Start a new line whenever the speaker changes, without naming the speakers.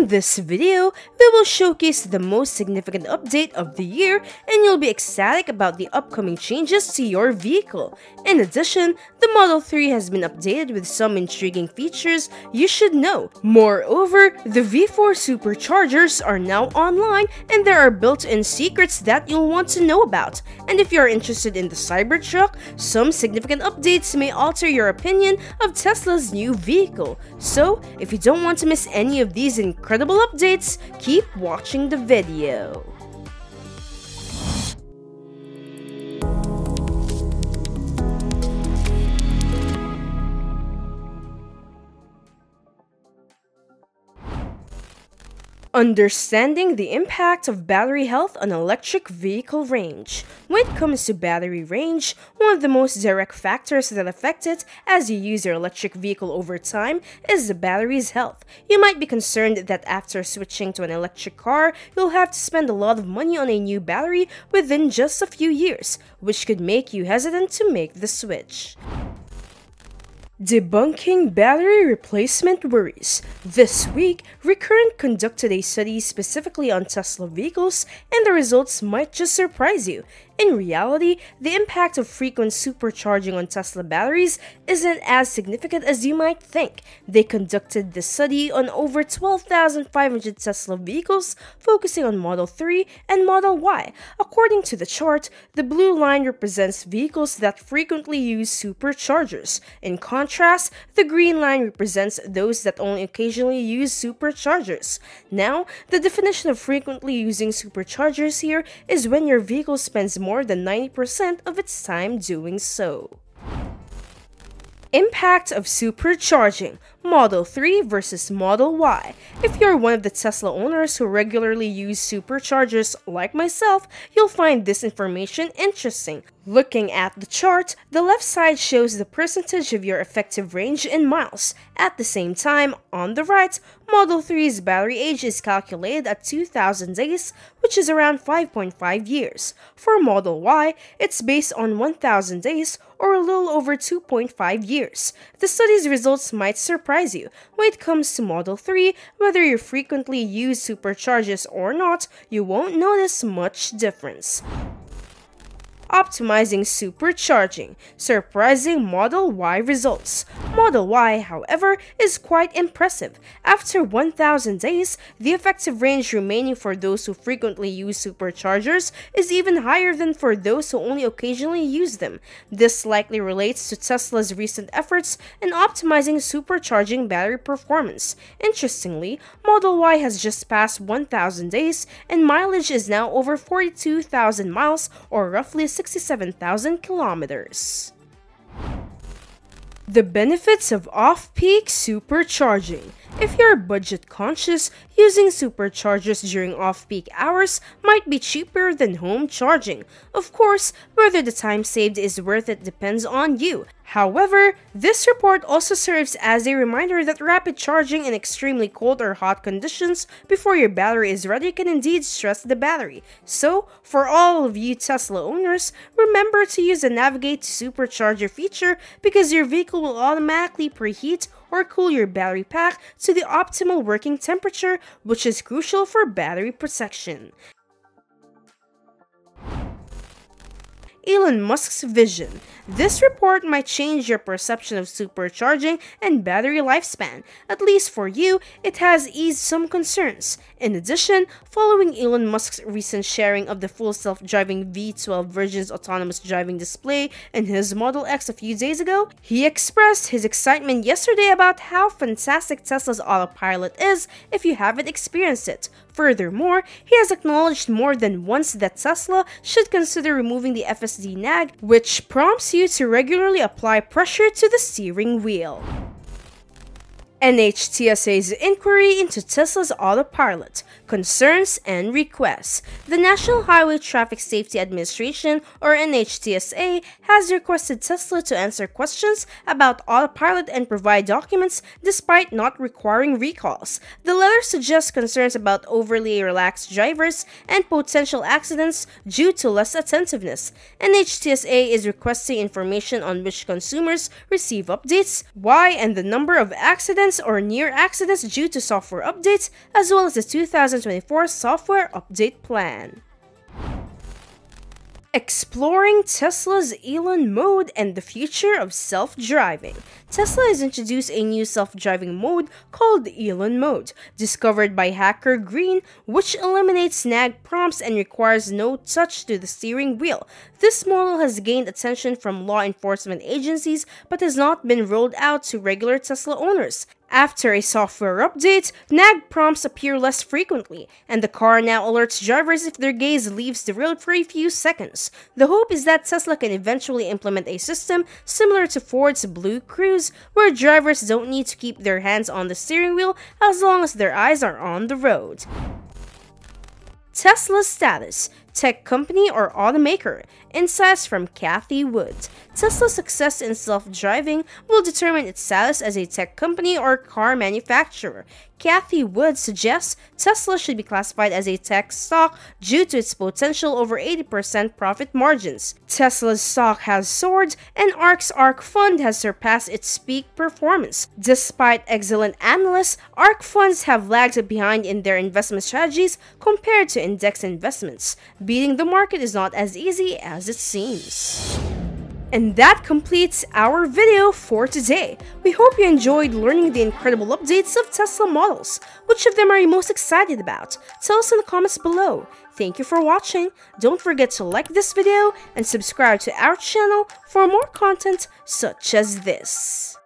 In this video, we will showcase the most significant update of the year and you'll be ecstatic about the upcoming changes to your vehicle. In addition, the Model 3 has been updated with some intriguing features you should know. Moreover, the V4 superchargers are now online and there are built-in secrets that you'll want to know about. And if you're interested in the Cybertruck, some significant updates may alter your opinion of Tesla's new vehicle. So, if you don't want to miss any of these incredible updates, keep watching the video. Understanding the impact of battery health on electric vehicle range. When it comes to battery range, one of the most direct factors that affect it as you use your electric vehicle over time is the battery's health. You might be concerned that after switching to an electric car, you'll have to spend a lot of money on a new battery within just a few years, which could make you hesitant to make the switch. Debunking battery replacement worries. This week, Recurrent conducted a study specifically on Tesla vehicles, and the results might just surprise you. In reality, the impact of frequent supercharging on Tesla batteries isn't as significant as you might think. They conducted the study on over 12,500 Tesla vehicles, focusing on Model 3 and Model Y. According to the chart, the blue line represents vehicles that frequently use superchargers. In contrast, the green line represents those that only occasionally use superchargers. Now, the definition of frequently using superchargers here is when your vehicle spends more more than 90% of its time doing so. Impact of supercharging Model 3 versus Model Y. If you're one of the Tesla owners who regularly use superchargers like myself, you'll find this information interesting. Looking at the chart, the left side shows the percentage of your effective range in miles. At the same time, on the right, Model 3's battery age is calculated at 2000 days, which is around 5.5 years. For Model Y, it's based on 1000 days, or a little over 2.5 years. The study's results might surprise you. When it comes to Model 3, whether you frequently use superchargers or not, you won't notice much difference optimizing supercharging, surprising Model Y results. Model Y, however, is quite impressive. After 1000 days, the effective range remaining for those who frequently use superchargers is even higher than for those who only occasionally use them. This likely relates to Tesla's recent efforts in optimizing supercharging battery performance. Interestingly, Model Y has just passed 1000 days and mileage is now over 42,000 miles or roughly 67,000 kilometers. The benefits of off-peak supercharging. If you're budget conscious, using superchargers during off-peak hours might be cheaper than home charging. Of course, whether the time saved is worth it depends on you. However, this report also serves as a reminder that rapid charging in extremely cold or hot conditions before your battery is ready can indeed stress the battery. So, for all of you Tesla owners, remember to use the Navigate Supercharger feature because your vehicle will automatically preheat or cool your battery pack to the optimal working temperature, which is crucial for battery protection. Elon Musk's vision. This report might change your perception of supercharging and battery lifespan. At least for you, it has eased some concerns. In addition, following Elon Musk's recent sharing of the full self-driving V12 Virgin's autonomous driving display in his Model X a few days ago, he expressed his excitement yesterday about how fantastic Tesla's autopilot is if you haven't experienced it. Furthermore, he has acknowledged more than once that Tesla should consider removing the FSD nag, which prompts you to regularly apply pressure to the steering wheel. NHTSA's inquiry into Tesla's autopilot, concerns, and requests. The National Highway Traffic Safety Administration, or NHTSA, has requested Tesla to answer questions about autopilot and provide documents despite not requiring recalls. The letter suggests concerns about overly relaxed drivers and potential accidents due to less attentiveness. NHTSA is requesting information on which consumers receive updates, why, and the number of accidents accidents or near accidents due to software updates, as well as the 2024 software update plan. Exploring Tesla's Elon mode and the future of self driving. Tesla has introduced a new self driving mode called Elon mode, discovered by hacker Green, which eliminates nag prompts and requires no touch to the steering wheel. This model has gained attention from law enforcement agencies but has not been rolled out to regular Tesla owners. After a software update, nag prompts appear less frequently, and the car now alerts drivers if their gaze leaves the road for a few seconds. The hope is that Tesla can eventually implement a system similar to Ford's Blue Cruise, where drivers don't need to keep their hands on the steering wheel as long as their eyes are on the road. Tesla's status tech company or automaker. Insights from Cathie Wood. Tesla's success in self-driving will determine its status as a tech company or car manufacturer. Cathie Wood suggests Tesla should be classified as a tech stock due to its potential over 80% profit margins. Tesla's stock has soared, and ARK's ARK Fund has surpassed its peak performance. Despite excellent analysts, ARK funds have lagged behind in their investment strategies compared to index investments. Beating the market is not as easy as it seems. And that completes our video for today. We hope you enjoyed learning the incredible updates of Tesla models. Which of them are you most excited about? Tell us in the comments below. Thank you for watching. Don't forget to like this video and subscribe to our channel for more content such as this.